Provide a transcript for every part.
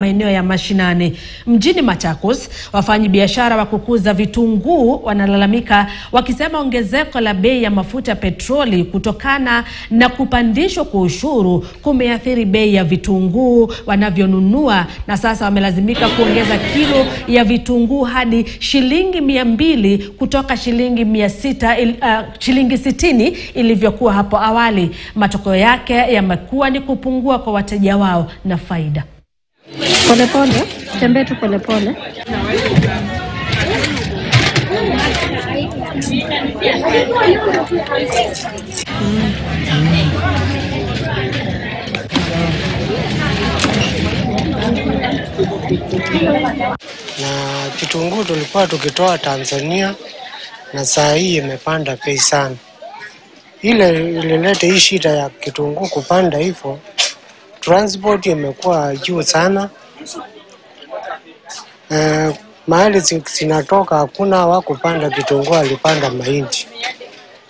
maeneo ya mashinani mjini Machakos, wafanyabiashara wa kukuza vitunguu wanalalamika wakisema ongezeko la bei ya mafuta ya petroli kutokana na kupandishwa kwa ushuru kumeathiri bei ya vitunguu wanavyonunua, na sasa wamelazimika kuongeza kilo ya vitunguu hadi shilingi mia mbili kutoka shilingi mia sita il, uh, shilingi sitini ilivyokuwa hapo awali. Matokeo yake yamekuwa ni kupungua kwa wateja wao na faida. Polepole, tembee tu polepole. na kitunguu tulikuwa tukitoa Tanzania na saa hii imepanda bei sana. Ile ilileta hii shida ya kitunguu kupanda hivyo, transport imekuwa juu sana. Eh, mahali zinatoka hakuna wa kupanda kitunguu, alipanda mahindi,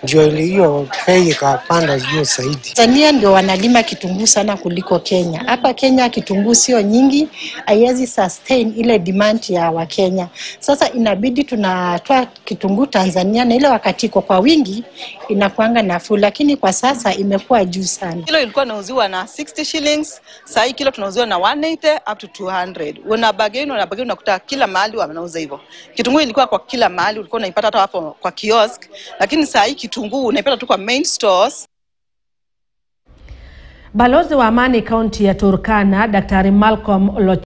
ndio hiyo bei ikapanda juu zaidi. Tanzania ndio wanalima kitunguu sana kuliko Kenya. Hapa Kenya kitunguu sio nyingi, haiwezi sustain ile demand ya Wakenya. Sasa inabidi tunatoa kitunguu Tanzania, na ile wakati iko kwa wingi inakuanga nafuu, lakini kwa sasa imekuwa juu sana. Kilo ilikuwa inauziwa na 60 shillings, saa hii kilo tunauziwa na 180 up to 200. Una bargain, una bargain unakuta kila mahali wanauza hivyo. Kitunguu ilikuwa kwa kila mahali, ulikuwa unaipata hata hapo kwa kiosk, lakini saa hii kitunguu unaipata tu kwa main stores. Balozi wa amani kaunti ya Turkana Daktari Malcolm Olo